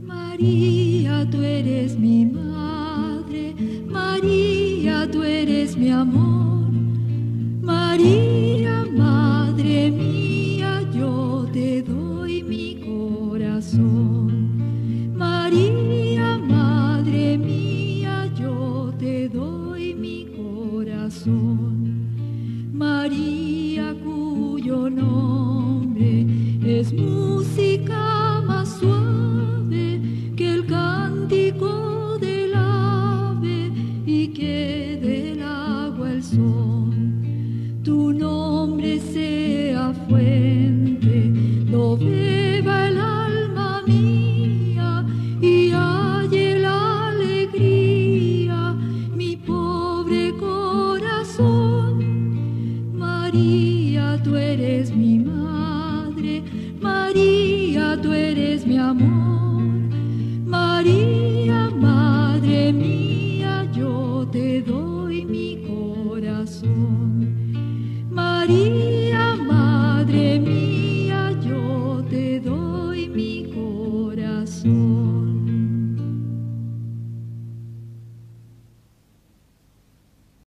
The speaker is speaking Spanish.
María, tú eres mi madre, María, tú eres mi amor, María, madre mía, yo te doy mi corazón. María, madre mía, yo te doy mi corazón. María, cuyo nombre sea fuente, lo beba el alma mía y halle la alegría mi pobre corazón. María, tú eres mi madre, María, tú eres mi amor. María, madre mía, yo te doy mi corazón. María, madre mía, yo te doy mi corazón.